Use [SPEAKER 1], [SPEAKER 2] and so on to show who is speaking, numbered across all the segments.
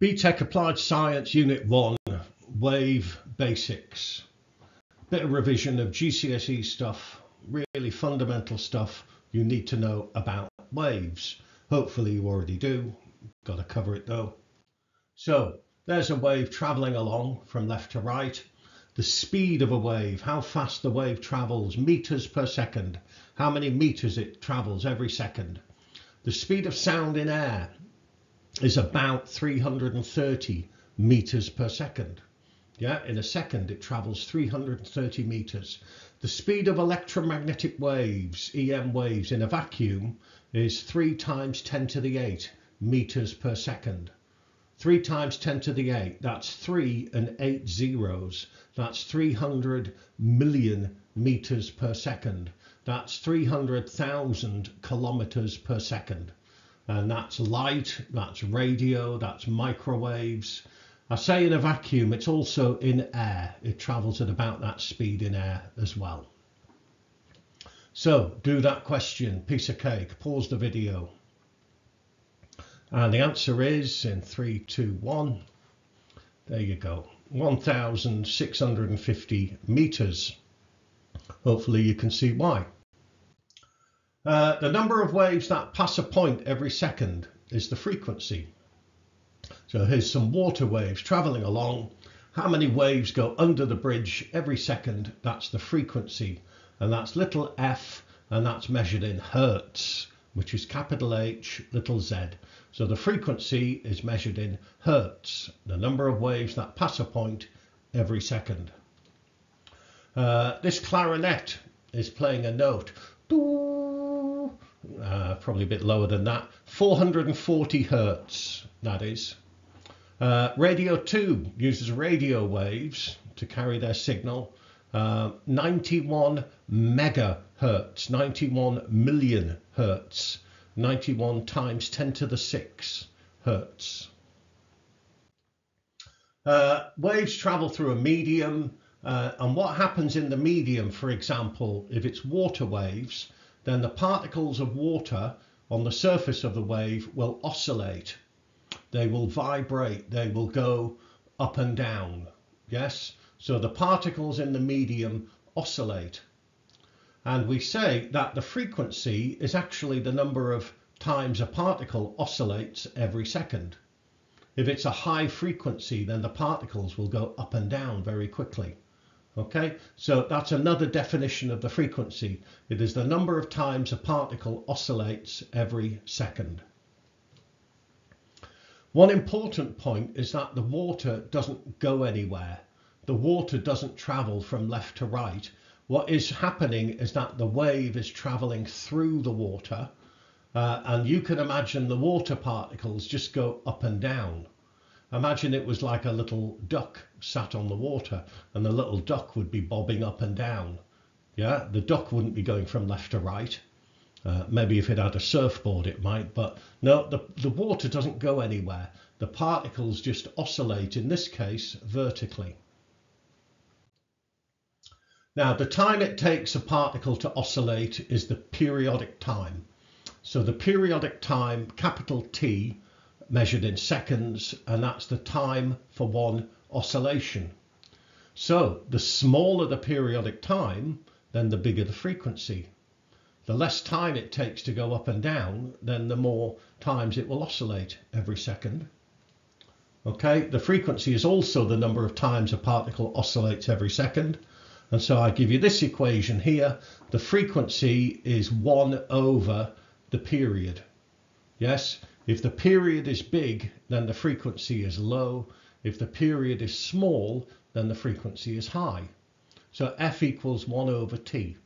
[SPEAKER 1] BTEC Applied Science Unit 1 Wave Basics. Bit of revision of GCSE stuff, really fundamental stuff you need to know about waves. Hopefully you already do. Got to cover it though. So there's a wave traveling along from left to right. The speed of a wave, how fast the wave travels, meters per second, how many meters it travels every second. The speed of sound in air, is about 330 meters per second. Yeah, in a second it travels 330 meters. The speed of electromagnetic waves, EM waves, in a vacuum is 3 times 10 to the 8 meters per second. 3 times 10 to the 8, that's 3 and 8 zeros. That's 300 million meters per second. That's 300,000 kilometers per second and that's light, that's radio, that's microwaves. I say in a vacuum, it's also in air. It travels at about that speed in air as well. So do that question, piece of cake, pause the video. And the answer is in three, two, one. There you go. 1,650 meters. Hopefully you can see why. Uh, the number of waves that pass a point every second is the frequency. So here's some water waves traveling along. How many waves go under the bridge every second? That's the frequency. And that's little f, and that's measured in hertz, which is capital H, little z. So the frequency is measured in hertz, the number of waves that pass a point every second. Uh, this clarinet is playing a note. Uh, probably a bit lower than that. 440 hertz, that is. Uh, radio 2 uses radio waves to carry their signal. Uh, 91 megahertz, 91 million hertz, 91 times 10 to the 6 hertz. Uh, waves travel through a medium, uh, and what happens in the medium, for example, if it's water waves, then the particles of water on the surface of the wave will oscillate. They will vibrate, they will go up and down. Yes? So the particles in the medium oscillate. And we say that the frequency is actually the number of times a particle oscillates every second. If it's a high frequency, then the particles will go up and down very quickly. Okay, so that's another definition of the frequency. It is the number of times a particle oscillates every second. One important point is that the water doesn't go anywhere. The water doesn't travel from left to right. What is happening is that the wave is traveling through the water uh, and you can imagine the water particles just go up and down. Imagine it was like a little duck sat on the water and the little duck would be bobbing up and down. Yeah, the duck wouldn't be going from left to right. Uh, maybe if it had a surfboard it might, but no, the, the water doesn't go anywhere. The particles just oscillate, in this case, vertically. Now, the time it takes a particle to oscillate is the periodic time. So the periodic time, capital T, measured in seconds, and that's the time for one oscillation. So the smaller the periodic time, then the bigger the frequency. The less time it takes to go up and down, then the more times it will oscillate every second. Okay, the frequency is also the number of times a particle oscillates every second. And so I give you this equation here. The frequency is 1 over the period. Yes, if the period is big, then the frequency is low. If the period is small, then the frequency is high. So f equals 1 over t.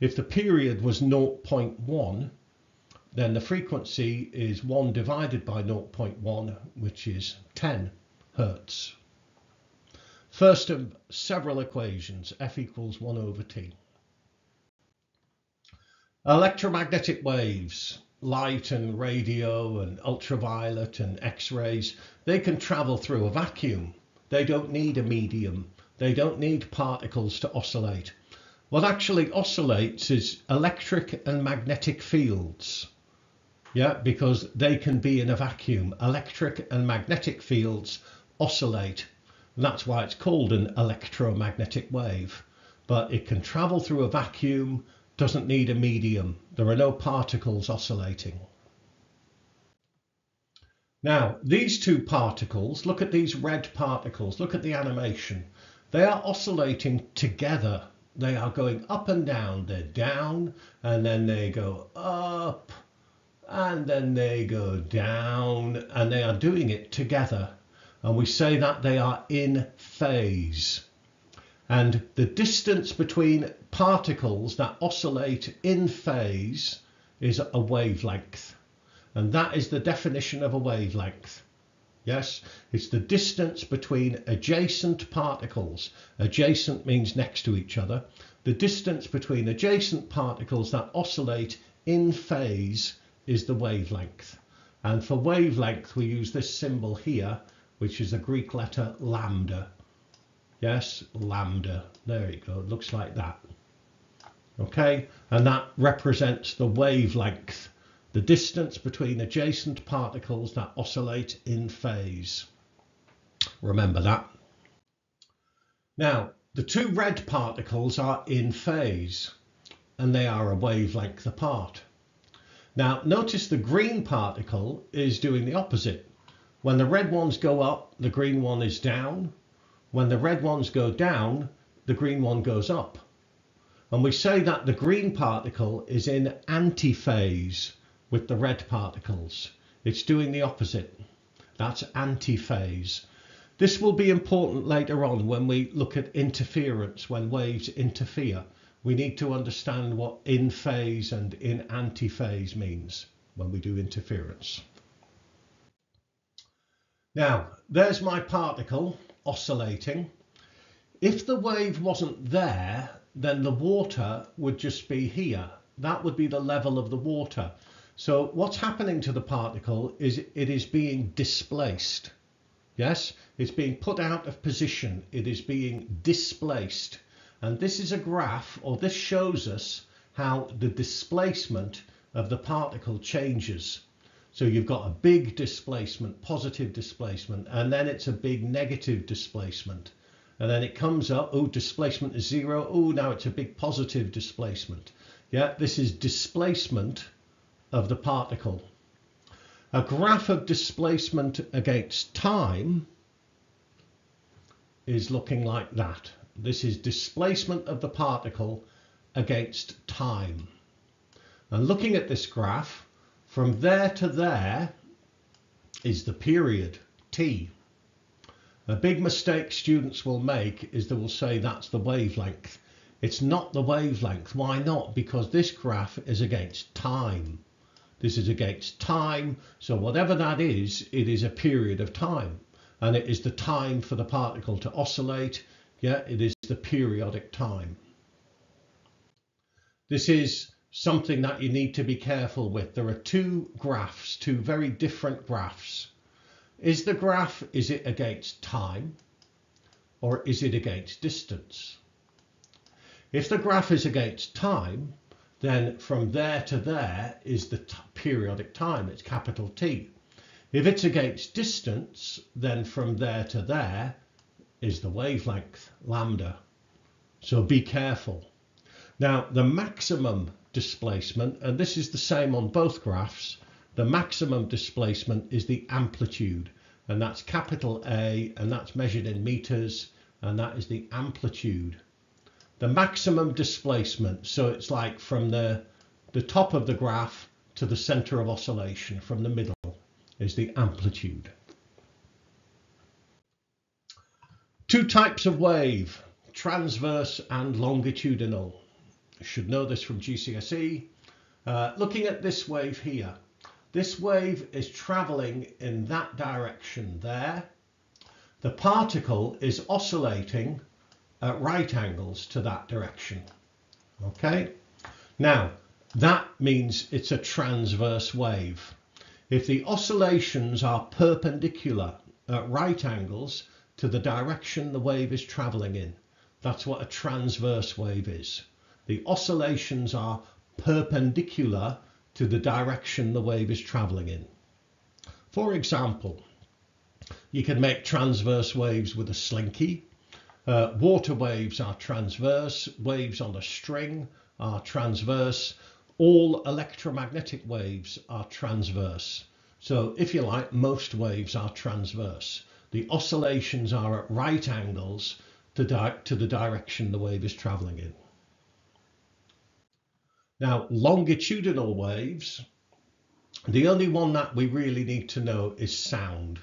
[SPEAKER 1] If the period was 0.1, then the frequency is 1 divided by 0.1, which is 10 hertz. First of several equations, f equals 1 over t. Electromagnetic waves light and radio and ultraviolet and x-rays, they can travel through a vacuum. They don't need a medium. They don't need particles to oscillate. What actually oscillates is electric and magnetic fields. Yeah, because they can be in a vacuum. Electric and magnetic fields oscillate. That's why it's called an electromagnetic wave. But it can travel through a vacuum, doesn't need a medium. There are no particles oscillating. Now, these two particles, look at these red particles, look at the animation. They are oscillating together. They are going up and down. They're down and then they go up and then they go down and they are doing it together. And we say that they are in phase. And the distance between particles that oscillate in phase is a wavelength. And that is the definition of a wavelength. Yes, it's the distance between adjacent particles. Adjacent means next to each other. The distance between adjacent particles that oscillate in phase is the wavelength. And for wavelength, we use this symbol here, which is a Greek letter lambda. Yes, lambda. There you go. It looks like that. Okay, and that represents the wavelength the distance between adjacent particles that oscillate in phase. Remember that. Now, the two red particles are in phase and they are a wavelength apart. Now, notice the green particle is doing the opposite. When the red ones go up, the green one is down. When the red ones go down, the green one goes up. And we say that the green particle is in antiphase with the red particles. It's doing the opposite. That's antiphase. This will be important later on when we look at interference, when waves interfere. We need to understand what in phase and in antiphase means when we do interference. Now, there's my particle oscillating. If the wave wasn't there, then the water would just be here. That would be the level of the water. So what's happening to the particle is it is being displaced. Yes, it's being put out of position. It is being displaced. And this is a graph, or this shows us how the displacement of the particle changes. So you've got a big displacement, positive displacement, and then it's a big negative displacement. And then it comes up, oh, displacement is zero. Oh, now it's a big positive displacement. Yeah, this is displacement of the particle. A graph of displacement against time is looking like that. This is displacement of the particle against time. And looking at this graph, from there to there is the period, t. A big mistake students will make is they will say that's the wavelength. It's not the wavelength. Why not? Because this graph is against time. This is against time. So whatever that is, it is a period of time. And it is the time for the particle to oscillate. Yeah, it is the periodic time. This is something that you need to be careful with. There are two graphs, two very different graphs. Is the graph, is it against time or is it against distance? If the graph is against time, then from there to there is the periodic time, it's capital T. If it's against distance, then from there to there is the wavelength, lambda. So be careful. Now, the maximum displacement, and this is the same on both graphs, the maximum displacement is the amplitude, and that's capital A, and that's measured in meters, and that is the amplitude the maximum displacement. So it's like from the, the top of the graph to the center of oscillation, from the middle is the amplitude. Two types of wave, transverse and longitudinal. Should know this from GCSE. Uh, looking at this wave here, this wave is traveling in that direction there. The particle is oscillating at right angles to that direction. Okay, now that means it's a transverse wave. If the oscillations are perpendicular at right angles to the direction the wave is traveling in, that's what a transverse wave is. The oscillations are perpendicular to the direction the wave is traveling in. For example, you can make transverse waves with a slinky. Uh, water waves are transverse, waves on a string are transverse, all electromagnetic waves are transverse. So if you like, most waves are transverse. The oscillations are at right angles to, to the direction the wave is traveling in. Now, longitudinal waves, the only one that we really need to know is sound.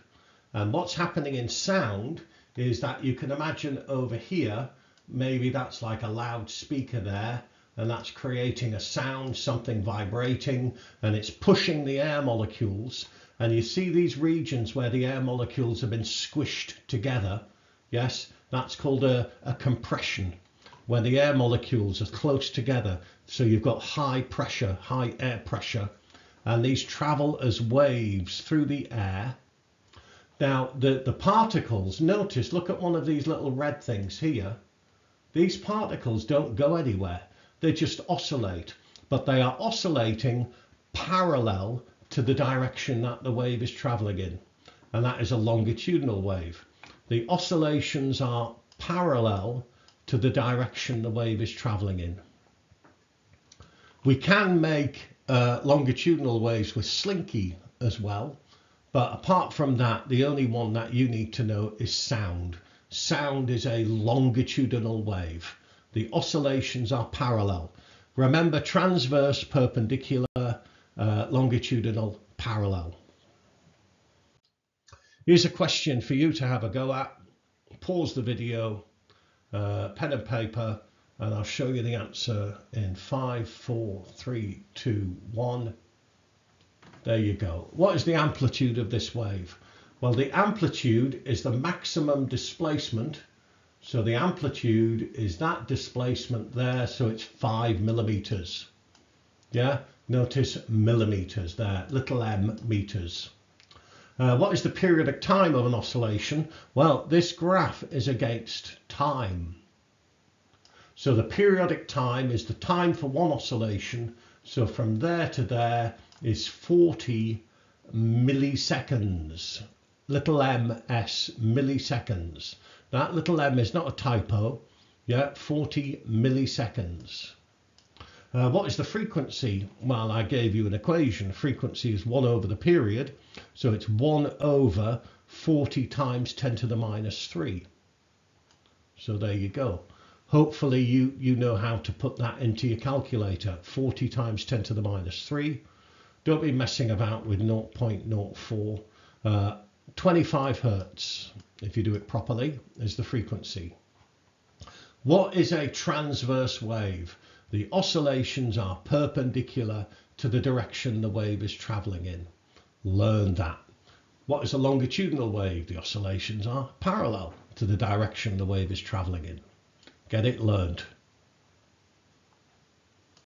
[SPEAKER 1] And what's happening in sound is that you can imagine over here, maybe that's like a loudspeaker there, and that's creating a sound, something vibrating, and it's pushing the air molecules. And you see these regions where the air molecules have been squished together. Yes, that's called a, a compression where the air molecules are close together. So you've got high pressure, high air pressure, and these travel as waves through the air. Now, the, the particles, notice, look at one of these little red things here. These particles don't go anywhere. They just oscillate, but they are oscillating parallel to the direction that the wave is traveling in. And that is a longitudinal wave. The oscillations are parallel to the direction the wave is traveling in. We can make uh, longitudinal waves with slinky as well, but apart from that, the only one that you need to know is sound. Sound is a longitudinal wave. The oscillations are parallel. Remember transverse, perpendicular, uh, longitudinal, parallel. Here's a question for you to have a go at. Pause the video uh, pen and paper, and I'll show you the answer in five, four, three, two, one. There you go. What is the amplitude of this wave? Well, the amplitude is the maximum displacement. So the amplitude is that displacement there, so it's five millimeters. Yeah, notice millimeters there, little m meters. Uh, what is the periodic time of an oscillation? Well, this graph is against time. So the periodic time is the time for one oscillation. So from there to there is 40 milliseconds, little m s milliseconds. That little m is not a typo. Yeah, 40 milliseconds. Uh, what is the frequency? Well, I gave you an equation. Frequency is 1 over the period. So it's 1 over 40 times 10 to the minus 3. So there you go. Hopefully you, you know how to put that into your calculator. 40 times 10 to the minus 3. Don't be messing about with 0.04. Uh, 25 hertz, if you do it properly, is the frequency. What is a transverse wave? The oscillations are perpendicular to the direction the wave is traveling in. Learn that. What is a longitudinal wave? The oscillations are parallel to the direction the wave is traveling in. Get it learned.